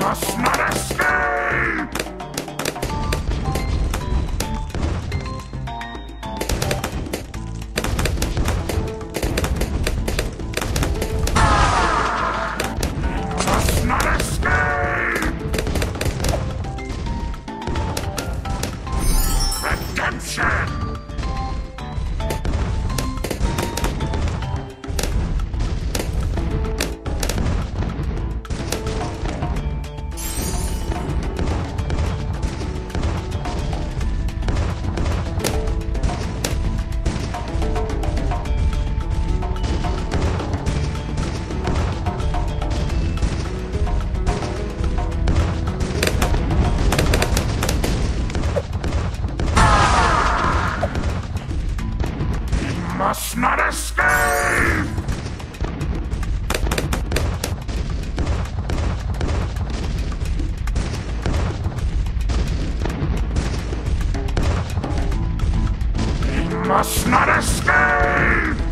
must not escape! Escape!